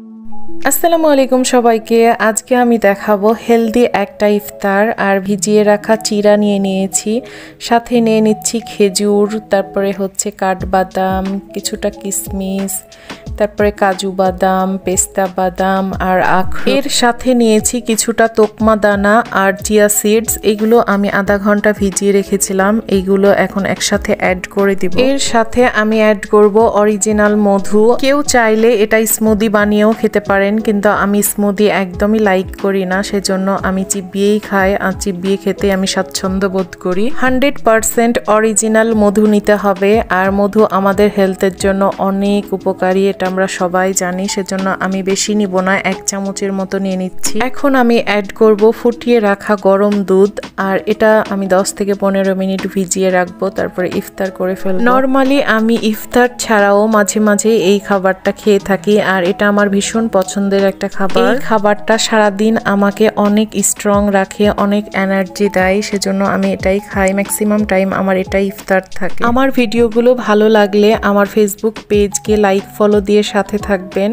Thank you. আসসালামু আলাইকুম সবাইকে। আজকে আমি দেখাবো হেলদি একটা ইফতার আর ভিজিয়ে রাখা চিরা নিয়ে নিয়েছি। সাথে নিয়ে নিচ্ছি খেজুর, তারপরে হচ্ছে কাঠবাদাম, কিছুটা কিশমিশ তারপরে কাজু বাদাম, পেস্তা বাদাম আর আখ এর সাথে নিয়েছি কিছুটা তোকমা দানা আর চিয়া সিডস। এগুলো আমি আধা ঘণ্টা ভিজিয়ে রেখেছিলাম। এইগুলো এখন একসাথে অ্যাড করে দিব। এর সাথে আমি অ্যাড করব অরিজিনাল মধু। কেউ চাইলে এটা স্মুদি বানিয়েও খেতে পারেন, কিন্তু আমি স্মুদি একদমই লাইক করি না, সেজন্য আমি চিবিয়েই খাই আর চিবিয়ে খেতে আমি স্বাচ্ছন্দ্য বোধ করি। হান্ড্রেড পারসেন্ট অরিজিনাল মধু নিতে হবে, আর মধু আমাদের হেলথের জন্য অনেক উপকারী, এটা আমরা সবাই জানি, সেজন্য আমি বেশি নিব না, এক চামচের মতো নিয়ে নিচ্ছি। এখন আমি অ্যাড করব ফুটিয়ে রাখা গরম দুধ, আর এটা আমি 10 থেকে পনেরো মিনিট ভিজিয়ে রাখব, তারপরে ইফতার করে ফেলব। নর্মালি আমি ইফতার ছাড়াও মাঝে মাঝে এই খাবারটা খেয়ে থাকি, আর এটা আমার ভীষণ পছন্দের একটা খাবার। এই খাবারটা সারাদিন আমাকে অনেক স্ট্রং রাখে অনেক এনার্জি দেয় সেজন্য আমি এটাই খাই। ম্যাক্সিমাম টাইম আমার এটাই ইফতার থাকে। আমার ভিডিওগুলো ভালো লাগলে আমার ফেসবুক পেজকে লাইক ফলো দিয়ে সাথে থাকবেন।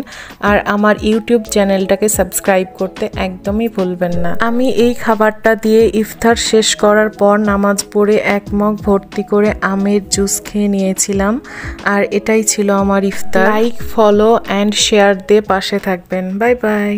আর আমার ইউটিউব চ্যানেলটাকে সাবস্ক্রাইব করতে একদমই ভুলবেন না। আমি এই খাবারটা দিয়ে ইফতার শেষ করার পর নামাজ পড়ে এক মগ ভর্তি করে আমের জুস খেয়ে নিয়েছিলাম। আর এটাই ছিল আমার ইফতার। লাইক ফলো অ্যান্ড শেয়ার দিয়ে পাশে থাকবেন বাই বাই